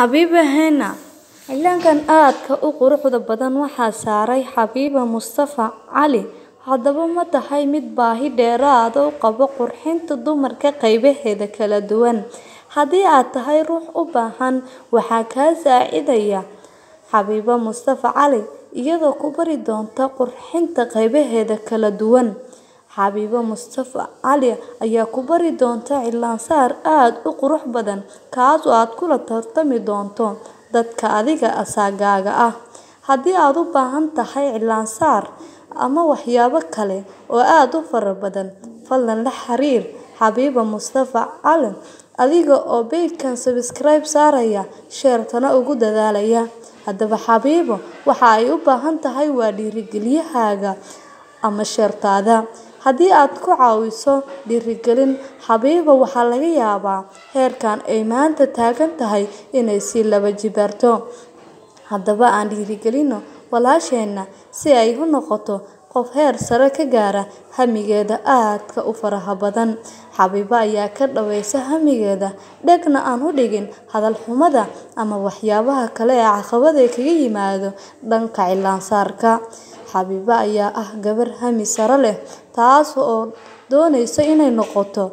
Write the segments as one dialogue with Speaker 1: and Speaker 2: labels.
Speaker 1: Xabiiba Henna Cilaankan aadka u quruxda badan waxaa saaray Xabiiba Mustafa Cali Haddaba ma tahay mid baahi dheeraad u qaba qurxinta dumarka qaybaheeda kala duwan? Haddii aad tahay ruux u baahan, waxaa kaa saacidaya Xabiiba Mustafa Cali iyadoo ku bari doonta qurxinta qaybaheeda kala duwan. Xabiiba Mustafa Cali ayaa ku bari doonta cilaan saar aad u qurux badan kaas oo aad kula tartami doonto dadka adiga asagaaga ah. Haddii aad u baahan tahay cilaan saar ama waxyaabo kale oo aad u fara badan, fadlan la xiriir Xabiiba Mustafa Cali adiga oo page kan subscribe saaraya, share tana ugu dadaalaya. Haddaba Xabiibo waxa ay u baahan tahay waa dhiirigeliyahaaga ama share taada. Haddii aad ku caawiso dhiirigelin, Xabiibo waxaa laga yaabaa heerkan ay maanta taagan tahay inay sii laba jibaarto. Haddaba aan dhiirigelino walaasheena si ay u noqoto qof heer sare ka gaara hamigeeda aadka u faraha badan. Xabiiba ayaa ka dhawaysa hamigeeda, dhegna aan u dhigin hadal xumada ama waxyaabaha kale ee caqabada kaga yimaado dhanka cilaan saarka. Xabiiba ayaa ah gabar hami sare leh, taas oo doonaysa inay noqoto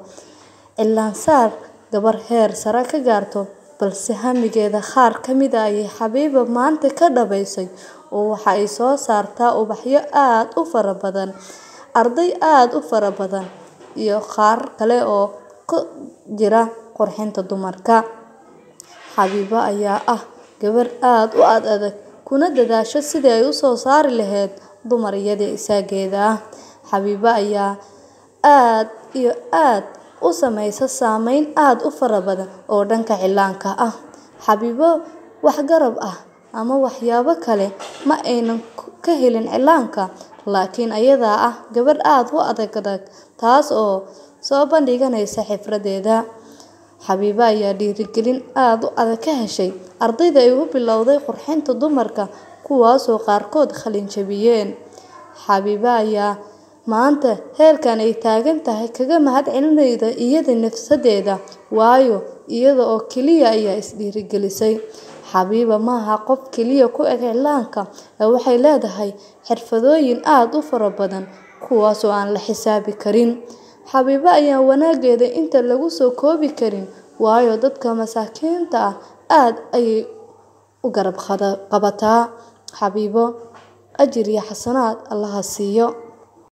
Speaker 1: cilaan saar gabar heer sare ka gaarto. Balse hamigeeda qaar ka mid ah ayay Xabiiba maanta ka dhawaysay oo waxa ay soo saartaa ubaxyo aad u fara badan, arday aad u fara badan, iyo qaar kale oo ku jira qurxinta dumarka. Xabiiba ayaa ah gabar aad u ad adag kuna dadaasho sidii ay u soo saari lahayd dumar iyada asaageeda ah. Xabiiba ayaa aad iyo aad u sameysa saameyn aad u fara badan oo dhanka cilaanka ah. Xabiibo wax garab ah ama waxyaabo kale ma aynan ka helin cilaanka, laakiin ayada ah gabar aad u adag adag taas oo soo bandhiganaysa xirfadeeda. Xabiiba ayaa dhiirigelin aad u adag ka heshay ardayda ay u bilowday qurxinta dumarka kuwaas oo qaarkood qalin jabiyeen. Xabiiba ayaa maanta heerkan ay taagan tahay kaga mahadcelinaysa iyada nafsadeeda, waayo iyada oo keliya ayaa is dhiirigelisay. Xabiiba ma aha qof kaliya ku eg cilaanka ee waxay leedahay xirfadooyin aad u fara badan kuwaas oo aan la xisaabi karin. Xabiiba ayaan wanaageeda inta lagu soo koobi karin, waayo dadka masaakiinta ah aad ayay u garab qabataa. Xabiibo ajir iyo xasanaad Allah ha siiyo.